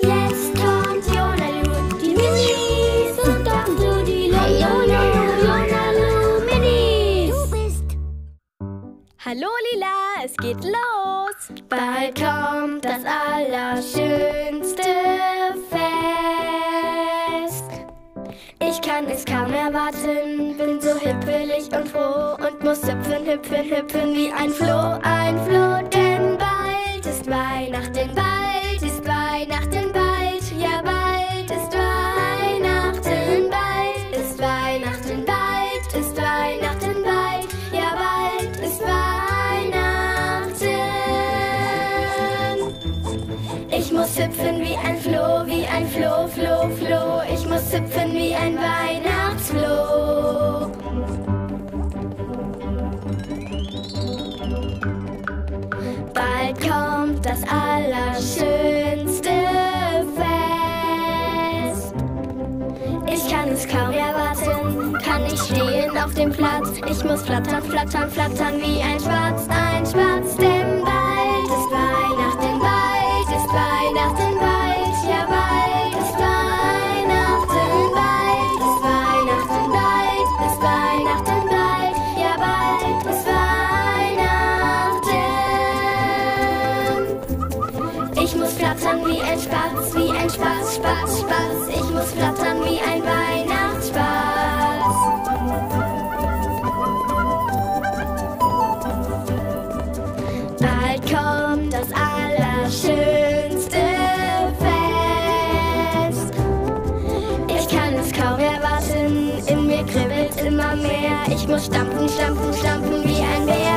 Jetzt kommt Jonalu, die Minis und auch du, die Lolo, Jonalu Minis. Du bist. Hallo Lila, es geht los. Bald kommt das allerschönste Fest. Ich kann es kaum erwarten, bin so hippelig und froh und muss hüpfen, hüpfen, hüpfen wie ein Floh, ein Floh, denn muss hüpfen wie ein Floh, wie ein Floh, Floh, Floh. Ich muss hüpfen wie ein Weihnachtsfloh. Bald kommt das allerschönste Fest. Ich kann es kaum erwarten, kann ich stehen auf dem Platz. Ich muss flattern, flattern, flattern wie ein Schwarz, flattern wie ein Spatz, wie ein Spatz, Spatz, Spatz. Ich muss flattern wie ein Weihnachtsspatz. Bald kommt das allerschönste Fest. Ich kann es kaum erwarten, in mir kribbelt immer mehr. Ich muss stampfen, stampfen, stampfen wie ein Bär,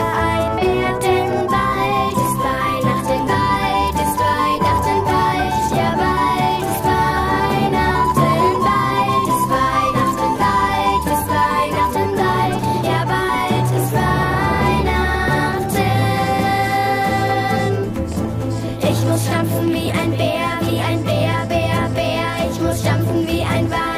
muss stampfen wie ein Bär, wie ein Bär, Bär, Bär. Ich muss stampfen wie ein Weihnachtsbär.